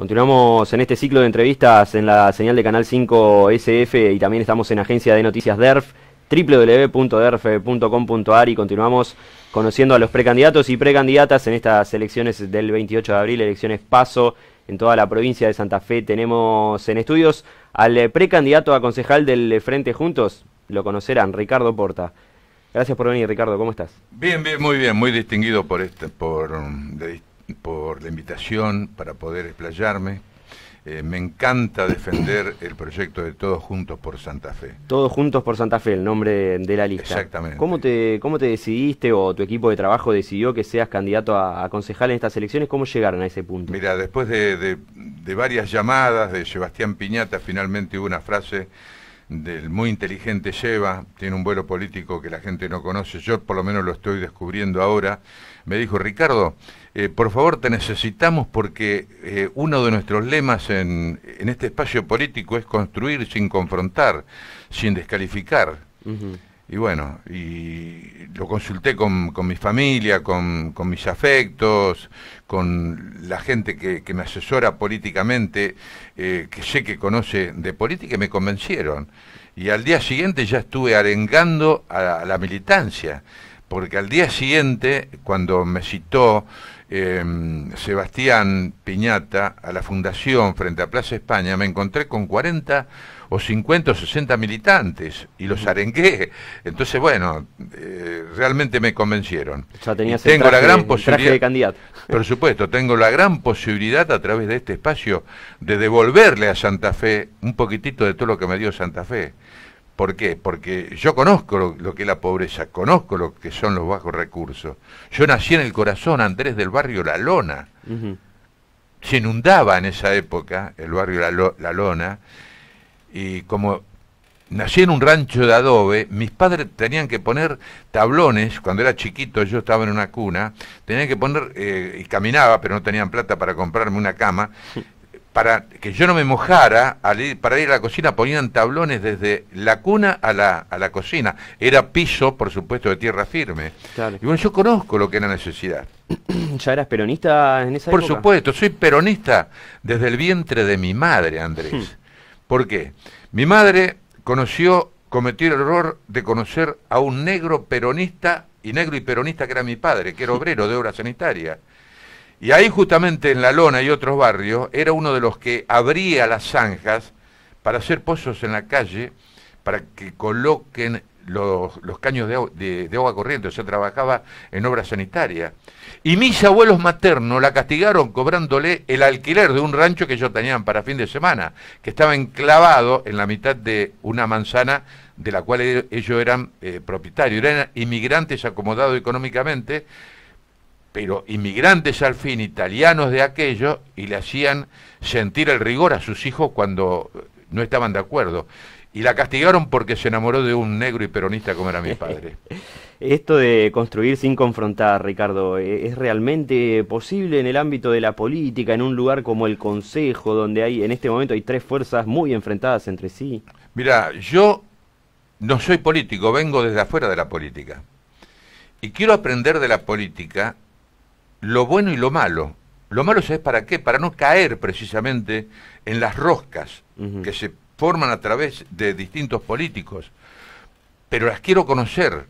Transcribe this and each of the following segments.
Continuamos en este ciclo de entrevistas en la señal de Canal 5 SF y también estamos en agencia de noticias DERF, www.derf.com.ar y continuamos conociendo a los precandidatos y precandidatas en estas elecciones del 28 de abril, elecciones PASO en toda la provincia de Santa Fe. Tenemos en estudios al precandidato a concejal del Frente Juntos, lo conocerán, Ricardo Porta. Gracias por venir, Ricardo, ¿cómo estás? Bien, bien, muy bien, muy distinguido por este, por por la invitación para poder explayarme. Eh, me encanta defender el proyecto de Todos Juntos por Santa Fe. Todos Juntos por Santa Fe, el nombre de la lista. Exactamente. ¿Cómo te, cómo te decidiste o tu equipo de trabajo decidió que seas candidato a, concejal en estas elecciones? ¿Cómo llegaron a ese punto? Mira, después de, varias llamadas de Sebastián Piñata, finalmente hubo una frase del muy inteligente Lleva, tiene un vuelo político que la gente no conoce, yo por lo menos lo estoy descubriendo ahora, me dijo, Ricardo, eh, por favor te necesitamos porque eh, uno de nuestros lemas en, este espacio político es construir sin confrontar, sin descalificar. Y bueno, y lo consulté con, mi familia, con, mis afectos, con la gente que, me asesora políticamente, eh, que sé que conoce de política y me convencieron. Y al día siguiente ya estuve arengando a la militancia porque al día siguiente, cuando me citó em, Sebastián Piñata a la fundación frente a Plaza España, me encontré con 40 o 50 o 60 militantes y los arengué. Entonces, bueno, eh, realmente me convencieron. Ya tenías tengo la gran posibilidad, de candidato. Por supuesto, tengo la gran posibilidad a través de este espacio de devolverle a Santa Fe un poquitito de todo lo que me dio Santa Fe. ¿Por qué? Porque yo conozco lo, que es la pobreza, conozco lo que son los bajos recursos. Yo nací en el corazón, Andrés, del barrio La Lona. Se inundaba en esa época el barrio La, Lona y como nací en un rancho de adobe, mis padres tenían que poner tablones, cuando era chiquito yo estaba en una cuna, tenían que poner, eh, y caminaba, pero no tenían plata para comprarme una cama, para que yo no me mojara, para ir a la cocina ponían tablones desde la cuna a la, a la cocina. Era piso, por supuesto, de tierra firme. Y bueno, yo conozco lo que era necesidad. ¿Ya eras peronista en esa por época? Por supuesto, soy peronista desde el vientre de mi madre, Andrés. Hmm. ¿Por qué? Mi madre conoció, cometió el error de conocer a un negro peronista, y negro y peronista que era mi padre, que era obrero de obra sanitaria. Y ahí justamente en La Lona y otros barrios era uno de los que abría las zanjas para hacer pozos en la calle, para que coloquen los, caños de, agua corriente, o sea, trabajaba en obra sanitaria. Y mis abuelos maternos la castigaron cobrándole el alquiler de un rancho que ellos tenían para fin de semana, que estaba enclavado en la mitad de una manzana de la cual ellos eran eh, propietarios. Eran inmigrantes acomodados económicamente, pero inmigrantes al fin, italianos de aquello, y le hacían sentir el rigor a sus hijos cuando no estaban de acuerdo. Y la castigaron porque se enamoró de un negro y peronista como era mi padre. Esto de construir sin confrontar, Ricardo, ¿e-, ¿es realmente posible en el ámbito de la política, en un lugar como el Consejo, donde hay en este momento hay tres fuerzas muy enfrentadas entre sí? Mira, yo no soy político, vengo desde afuera de la política. Y quiero aprender de la política lo bueno y lo malo. Lo malo, es para qué? Para no caer precisamente en las roscas que se forman a través de distintos políticos. Pero las quiero conocer,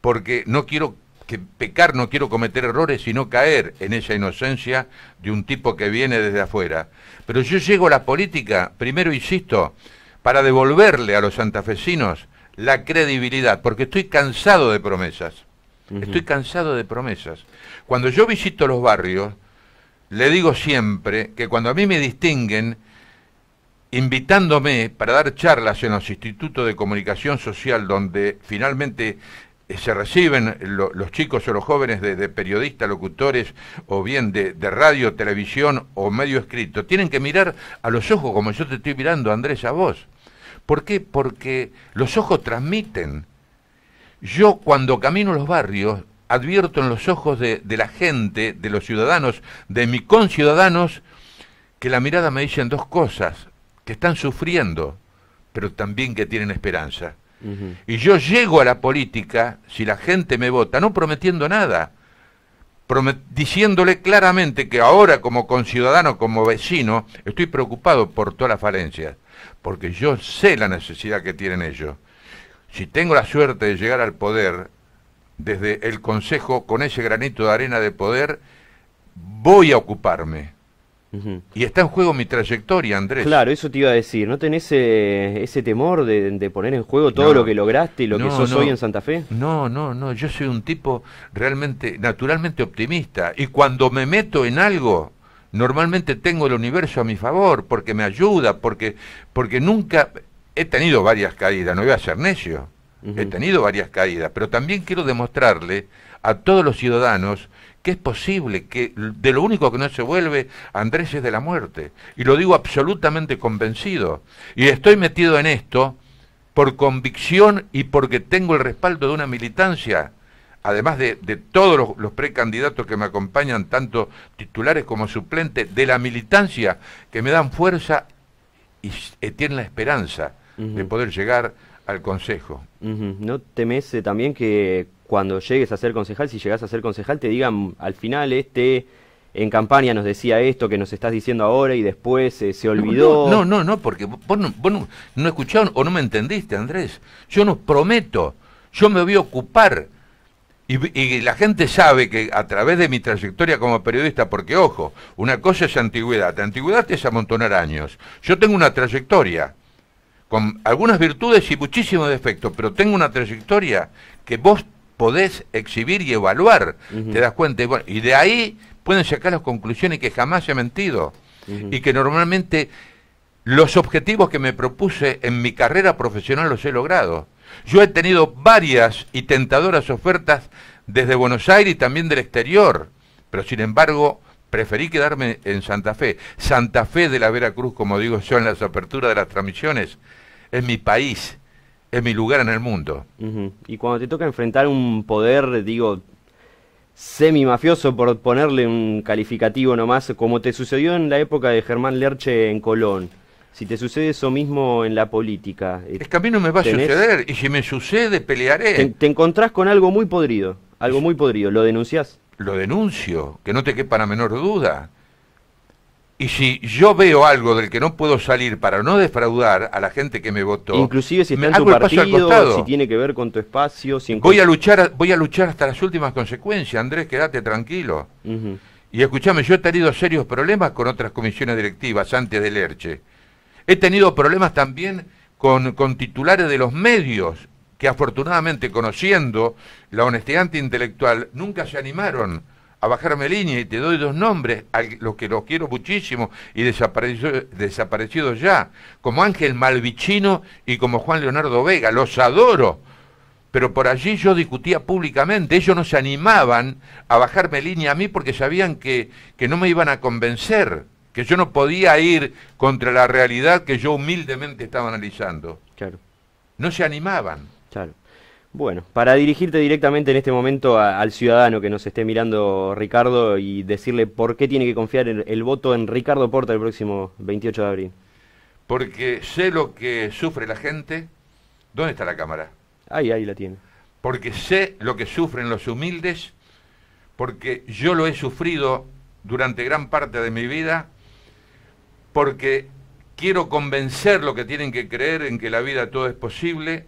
porque no quiero que pecar, no quiero cometer errores, sino caer en esa inocencia de un tipo que viene desde afuera. Pero yo llego a la política, primero insisto, para devolverle a los santafesinos la credibilidad, porque estoy cansado de promesas. Estoy cansado de promesas. Cuando yo visito los barrios, le digo siempre que cuando a mí me distinguen invitándome para dar charlas en los institutos de comunicación social donde finalmente eh, se reciben los chicos o los jóvenes de, periodistas, locutores o bien de, de, radio, televisión o medio escrito, tienen que mirar a los ojos como yo te estoy mirando, Andrés, a vos. ¿Por qué? Porque los ojos transmiten. Yo cuando camino los barrios advierto en los ojos de, la gente, de los ciudadanos, de mis conciudadanos, que la mirada me dicen dos cosas, que están sufriendo, pero también que tienen esperanza. Y yo llego a la política, si la gente me vota, no prometiendo nada, diciéndole claramente que ahora como conciudadano, como vecino, estoy preocupado por todas las falencias, porque yo sé la necesidad que tienen ellos. Si tengo la suerte de llegar al poder, desde el Consejo, con ese granito de arena de poder, voy a ocuparme y está en juego mi trayectoria, Andrés. Claro, eso te iba a decir. ¿No tenés ese, ese temor de, poner en juego todo lo que lograste y lo que sos hoy en Santa Fe? No, no, no. Yo soy un tipo realmente, naturalmente optimista. Y cuando me meto en algo, normalmente tengo el universo a mi favor, porque me ayuda, porque, porque nunca he tenido varias caídas, no voy a ser necio. He tenido varias caídas, pero también quiero demostrarle a todos los ciudadanos que es posible, que de lo único que no se vuelve Andrés es de la muerte. Y lo digo absolutamente convencido. Y estoy metido en esto por convicción y porque tengo el respaldo de una militancia, además de, todos los, precandidatos que me acompañan, tanto titulares como suplentes, de la militancia, que me dan fuerza y eh, tienen la esperanza de poder llegar al Consejo. ¿No temes eh, también que cuando llegues a ser concejal, si llegas a ser concejal, te digan al final este en campaña nos decía esto que nos estás diciendo ahora y después eh, se olvidó. No, no, no, porque vos, no, vos no, escucharon o no me entendiste, Andrés. Yo no prometo, yo me voy a ocupar. Y, y, la gente sabe que a través de mi trayectoria como periodista, porque ojo, una cosa es antigüedad, antigüedad es amontonar años. Yo tengo una trayectoria con algunas virtudes y muchísimos defectos, pero tengo una trayectoria que vos podés exhibir y evaluar, te das cuenta. Y, de ahí pueden sacar las conclusiones que jamás he mentido y que normalmente los objetivos que me propuse en mi carrera profesional los he logrado. Yo he tenido varias y tentadoras ofertas desde Buenos Aires y también del exterior, pero sin embargo preferí quedarme en Santa Fe. Santa Fe de la Veracruz, como digo yo en las aperturas de las transmisiones, es mi país es mi lugar en el mundo. Y cuando te toca enfrentar un poder, digo, semi-mafioso, por ponerle un calificativo nomás, como te sucedió en la época de Germán Lerche en Colón, si te sucede eso mismo en la política... Eh, es que a mí no me va a suceder, y si me sucede, pelearé. Te, te encontrás con algo muy podrido, algo muy podrido, ¿lo denunciás? Lo denuncio, que no te quepa la menor duda. Y si yo veo algo del que no puedo salir para no defraudar a la gente que me votó, inclusive si está en tu partido, si tiene que ver con tu espacio, si voy a luchar, voy a luchar hasta las últimas consecuencias, Andrés, quédate tranquilo. Y escúchame, yo he tenido serios problemas con otras comisiones directivas antes del ERCHE. He tenido problemas también con, con titulares de los medios que afortunadamente conociendo la honestidad intelectual nunca se animaron a bajarme línea y te doy dos nombres, a los que los quiero muchísimo y desaparecidos ya, como Ángel Malvicino y como Juan Leonardo Vega, los adoro. Pero por allí yo discutía públicamente, ellos no se animaban a bajarme línea a mí porque sabían que, que no me iban a convencer, que yo no podía ir contra la realidad que yo humildemente estaba analizando. Claro. No se animaban. Claro. Bueno, para dirigirte directamente en este momento al ciudadano que nos esté mirando Ricardo y decirle por qué tiene que confiar el voto en Ricardo Porta el próximo 28 de abril. Porque sé lo que sufre la gente. ¿Dónde está la cámara? Ahí, ahí la tiene. Porque sé lo que sufren los humildes, porque yo lo he sufrido durante gran parte de mi vida, porque quiero convencer lo que tienen que creer en que la vida todo es posible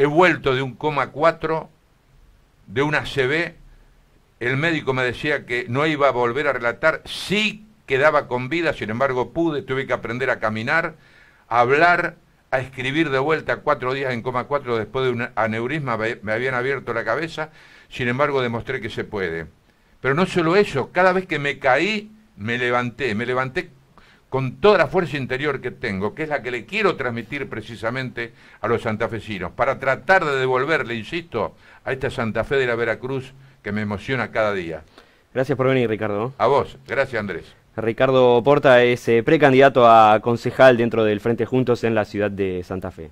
he vuelto de un coma 4, de una CB, el médico me decía que no iba a volver a relatar, sí quedaba con vida, sin embargo pude, tuve que aprender a caminar, a hablar, a escribir de vuelta cuatro días en coma 4 después de un aneurisma, me habían abierto la cabeza, sin embargo demostré que se puede. Pero no solo eso, cada vez que me caí, me levanté, me levanté con toda la fuerza interior que tengo, que es la que le quiero transmitir precisamente a los santafesinos, para tratar de devolverle, insisto, a esta Santa Fe de la Veracruz que me emociona cada día. Gracias por venir, Ricardo. A vos, gracias Andrés. Ricardo Porta es eh, precandidato a concejal dentro del Frente Juntos en la ciudad de Santa Fe.